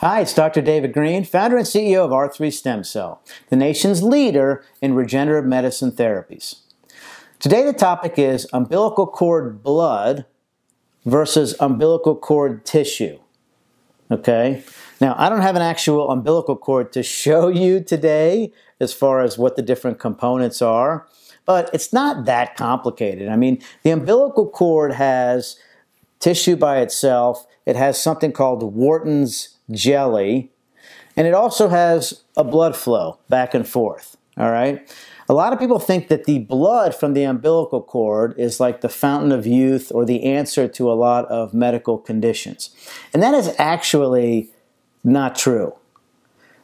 Hi, it's Dr. David Green, founder and CEO of R3 Stem Cell, the nation's leader in regenerative medicine therapies. Today, the topic is umbilical cord blood versus umbilical cord tissue. Okay? Now, I don't have an actual umbilical cord to show you today as far as what the different components are, but it's not that complicated. I mean, the umbilical cord has tissue by itself, it has something called Wharton's jelly, and it also has a blood flow back and forth. All right? A lot of people think that the blood from the umbilical cord is like the fountain of youth or the answer to a lot of medical conditions. And that is actually not true.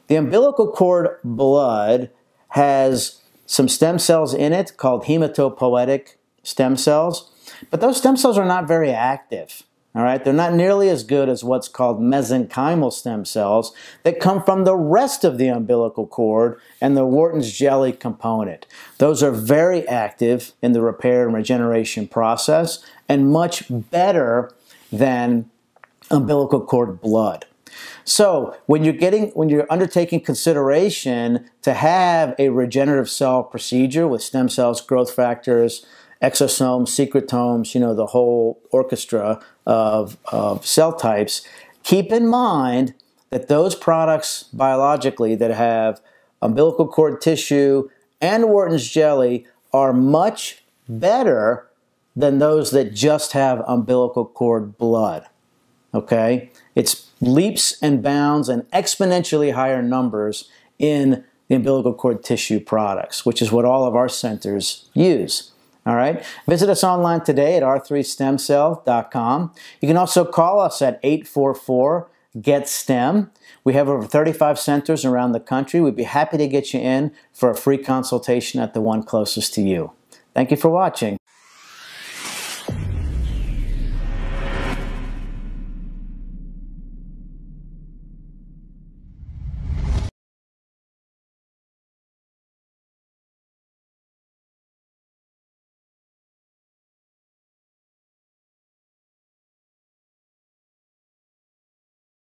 The umbilical cord blood has some stem cells in it called hematopoietic stem cells, but those stem cells are not very active. All right, they're not nearly as good as what's called mesenchymal stem cells that come from the rest of the umbilical cord and the Wharton's jelly component. Those are very active in the repair and regeneration process and much better than umbilical cord blood. So when you're getting, when you're undertaking consideration to have a regenerative cell procedure with stem cells, growth factors, exosomes, secretomes, you know, the whole orchestra of, of cell types, keep in mind that those products biologically that have umbilical cord tissue and Wharton's jelly are much better than those that just have umbilical cord blood. Okay? It's leaps and bounds and exponentially higher numbers in the umbilical cord tissue products, which is what all of our centers use. All right. Visit us online today at r3stemcell.com. You can also call us at 844 GET STEM. We have over 35 centers around the country. We'd be happy to get you in for a free consultation at the one closest to you. Thank you for watching.